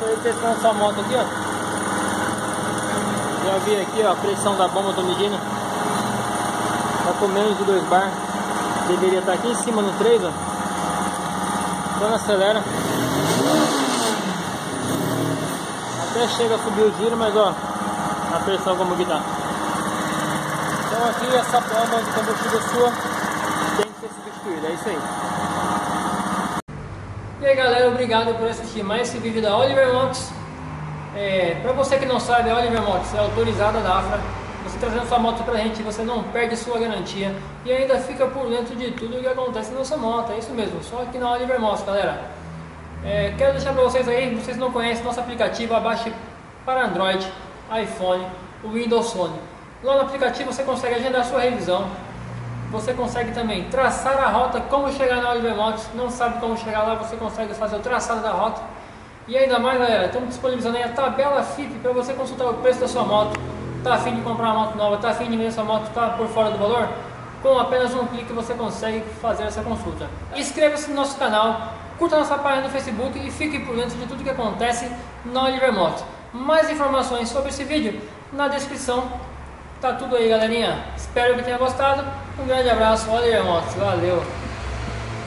Estou testando essa moto aqui, ó. Já vi aqui, ó, a pressão da bomba, tô medindo. Tá com menos de 2 bar. Deveria estar tá aqui em cima no 3, ó. Quando acelera. Até chega a subir o giro, mas ó, a pressão como que tá. Então aqui essa bomba de combustível sua tem que ser substituída, é isso aí. E aí galera, obrigado por assistir mais esse vídeo da Oliver Motos. É, para você que não sabe, a Oliver Motos é autorizada da AFRA. Você trazendo sua moto pra gente, você não perde sua garantia e ainda fica por dentro de tudo o que acontece na sua moto. É isso mesmo, só aqui na Oliver Motos, galera. É, quero deixar para vocês aí, vocês não conhecem nosso aplicativo, abaixe para Android, iPhone, o Windows Phone. Lá no aplicativo você consegue agendar sua revisão, você consegue também traçar a rota, como chegar na Oliver Motos, não sabe como chegar lá, você consegue fazer o traçado da rota. E ainda mais galera, estamos disponibilizando aí a tabela FIP para você consultar o preço da sua moto. Tá afim de comprar uma moto nova, tá afim de vender sua moto, tá por fora do valor? Com apenas um clique você consegue fazer essa consulta. Inscreva-se no nosso canal, curta nossa página no Facebook e fique por dentro de tudo que acontece na Oliver Motos. Mais informações sobre esse vídeo na descrição Tá tudo aí, galerinha. Espero que tenha gostado. Um grande abraço. Olha, motos. Valeu.